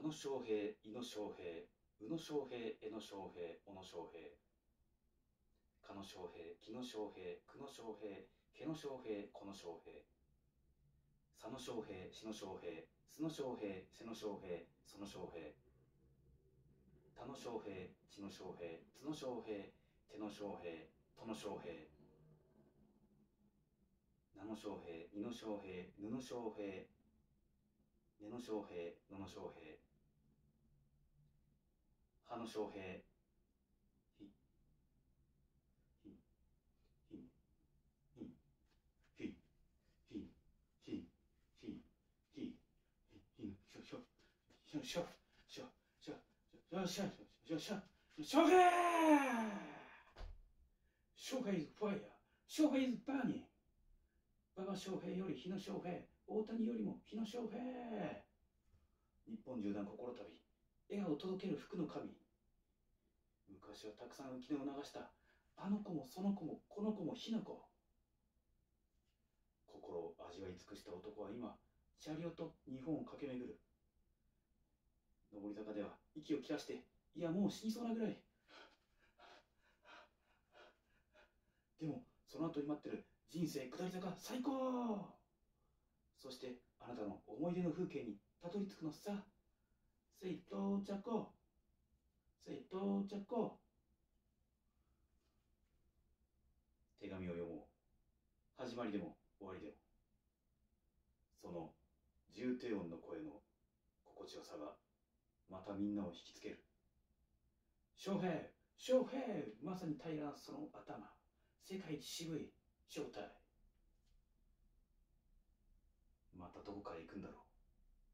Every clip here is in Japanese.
あの将兵、井の将兵、宇野将兵、江の将兵、小野将兵。かの将兵、木の将兵、久の将兵、毛の将兵、の。佐の将兵、しの将兵、すの将兵、せの将兵、その将兵。たの将兵、ちの将兵、津の将兵、手の将兵、との将兵。なの将兵、二の将兵、ぬの将兵、根の将兵、野の将兵。葉野翔平、ひ、ひ、ひ、ひ、ひ、ひ、ひ、ひ、ひ、ひ、しょ、しょ、しょ、しょ、しょ、しょ、しょ、しょ、しょ、しょ、翔平翔平 is fire! 翔平 is burning! 馬場翔平より日野翔平、大谷よりも日野翔平日本縦断心旅、笑顔を届ける福の神。昔はたくさん浮き根を流した、あの子もその子もこの子も火の子。心を味わい尽くした男は今、車両と日本を駆け巡る。上り坂では息を切らして、いやもう死にそうなぐらい。でも、その後に待ってる人生下り坂最高そしてあなたの思い出の風景にたどり着くのさ。せい到着せい到着手紙を読もう。始まりでも終わりでも。その重低音の声の心地よさがまたみんなを引きつける。翔平翔平まさに平らなその頭。世界一渋い正体。またどこかへ行くんだろ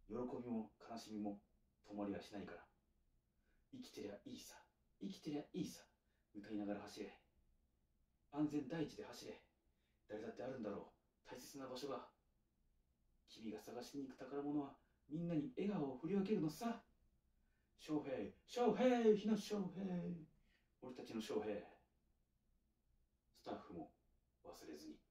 う。喜びも悲しみも止まりはしないから。生きてりゃいいさ。生きてりゃいいさ。歌いながら走れ。安全第一で走れ。誰だってあるんだろう。大切な場所が。君が探しに行く宝物はみんなに笑顔を振り分けるのさ。翔平、翔平、日野翔平。俺たちの翔平。スタッフも忘れずに。